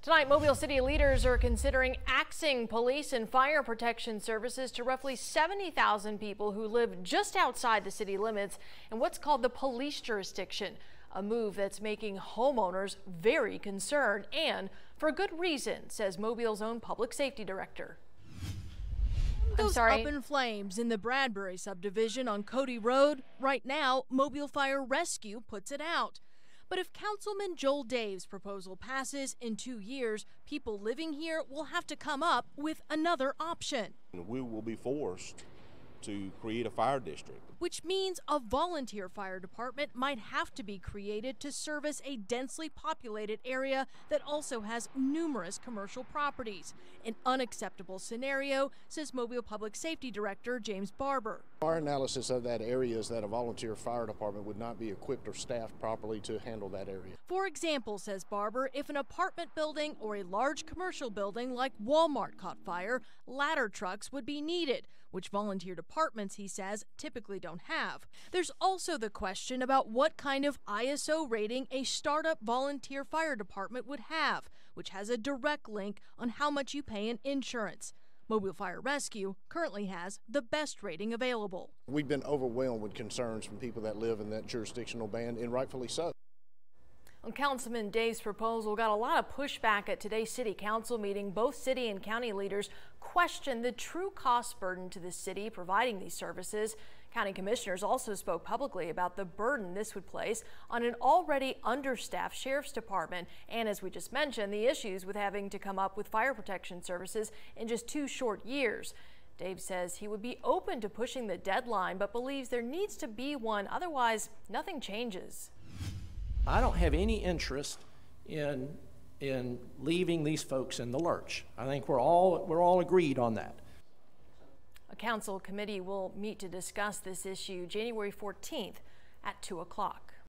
Tonight, Mobile City leaders are considering axing police and fire protection services to roughly 70,000 people who live just outside the city limits in what's called the police jurisdiction, a move that's making homeowners very concerned and for good reason, says Mobile's own public safety director. Goes up in flames in the Bradbury subdivision on Cody Road. Right now, Mobile Fire Rescue puts it out. But if Councilman Joel Daves' proposal passes in two years, people living here will have to come up with another option. We will be forced to create a fire district. Which means a volunteer fire department might have to be created to service a densely populated area that also has numerous commercial properties. An unacceptable scenario, says Mobile Public Safety Director James Barber. Our analysis of that area is that a volunteer fire department would not be equipped or staffed properly to handle that area. For example, says Barber, if an apartment building or a large commercial building like Walmart caught fire, ladder trucks would be needed, which volunteer departments, he says, typically don't have. There's also the question about what kind of ISO rating a startup volunteer fire department would have, which has a direct link on how much you pay in insurance. Mobile Fire Rescue currently has the best rating available. We've been overwhelmed with concerns from people that live in that jurisdictional band, and rightfully so. Councilman Daves' proposal got a lot of pushback at today's city council meeting. Both city and county leaders questioned the true cost burden to the city providing these services. County commissioners also spoke publicly about the burden this would place on an already understaffed sheriff's department. And as we just mentioned, the issues with having to come up with fire protection services in just two short years. Daves says he would be open to pushing the deadline, but believes there needs to be one. Otherwise, nothing changes. I don't have any interest in in leaving these folks in the lurch. I think we're all we're all agreed on that. Council committee will meet to discuss this issue January 14th at 2 o'clock.